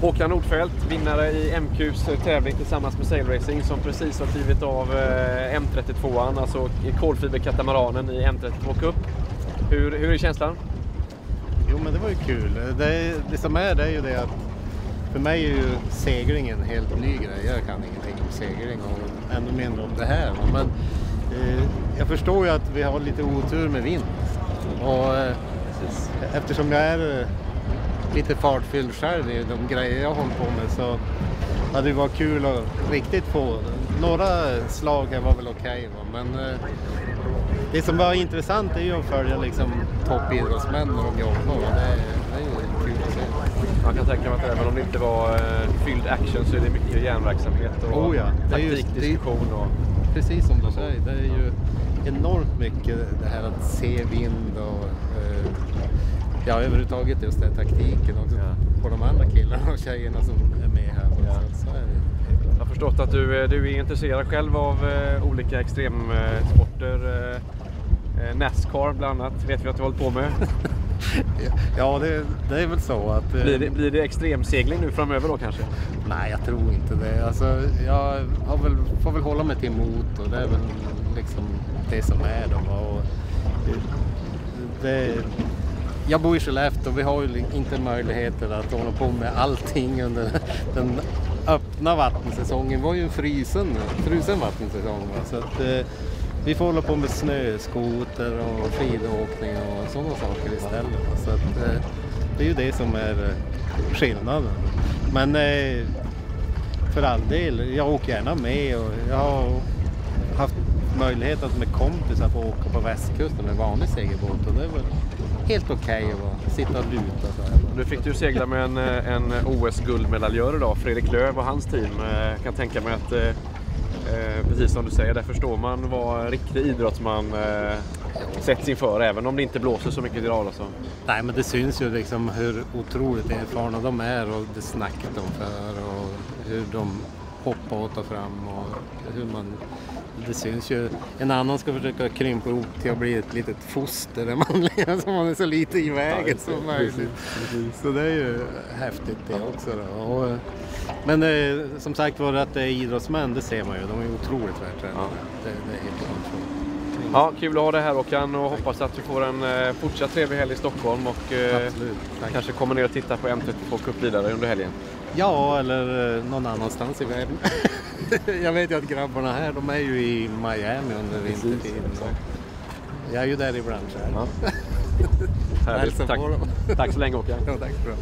Håkan Nordfeldt, vinnare i MQs tävling tillsammans med Sail Racing som precis har klivit av eh, M32an, alltså kolfiberkatamaranen i M32 Cup. Hur, hur är känslan? Jo men det var ju kul. Det, det som är det är ju det att för mig är ju segling en helt ny grej. Jag kan ingenting om segling och ännu mindre om det här. Men eh, jag förstår ju att vi har lite otur med vind. Och eh, eftersom jag är eh, lite fartfylld själv i de grejer jag håller på med så hade det varit kul att riktigt få några slag här var väl okej okay, men eh, det som var intressant är ju att följa liksom toppidrottsmän när de jobbar och det, det är ju kul att se. Man kan tänka mig att även om det inte var eh, fylld action så är det mycket järnverksamhet och oh ja, taktikdiskussion. Och... Precis som du säger, det är ju enormt mycket det här att se vind och eh, ja, överhuvudtaget just den taktiken också ja. på de andra killarna och tjejerna som är med här. Ja. Så, så är det. Jag har förstått att du, eh, du är intresserad själv av eh, olika extremsporter. Eh, Nascar bland annat vet vi att du hållit på med. ja, det, det, är väl så att... Eh, blir det, blir det extremsegling nu framöver då kanske? Nej, jag tror inte det. Alltså, jag har väl, får väl hålla mig till mot och det är väl liksom det som är då. Och det, jag bor i Skellefteå och vi har ju inte möjligheter att hålla på med allting under den öppna vattensäsongen. Det var ju en frysen, frusen vattensäsong. Va? Så att, eh, vi får hålla på med snöskoter och skidåkning och sådana saker istället. Va? Så att, eh, det är ju det som är eh, skillnaden. Men eh, för all del, jag åker gärna med och jag har haft möjlighet att med kompisar få åka på västkusten med vanlig segelbåt och det är väl helt okej okay att sitta och luta så här. Nu fick du segla med en, en OS-guldmedaljör idag, Fredrik Löv och hans team. Jag eh, kan tänka mig att eh, precis som du säger, där förstår man vad en riktig idrottsman eh, sätts inför, även om det inte blåser så mycket idag. Alltså. Nej, men det syns ju liksom hur otroligt erfarna de är och det snacket de för och hur de hoppar åt och fram och hur man det syns ju. En annan ska försöka krympa ihop till att bli ett litet foster där man, alltså man är så lite i vägen ja, som möjligt. Så det är ju häftigt det också. Då. Och, men eh, som sagt var att det är idrottsmän, det ser man ju. De är otroligt vältränade. Ja. Det, det är helt klart Ja, kul att ha dig här Håkan och hoppas att du får en eh, fortsatt trevlig helg i Stockholm och eh, kanske kommer ner och titta på M32 Cup vidare under helgen. Ja, eller eh, någon annanstans i världen. jag vet ju att grabbarna här, de är ju i Miami under vintertiden. Jag är ju där ibland själv. Ja. Härligt. Tack. tack så länge Håkan. Ja, tack bra.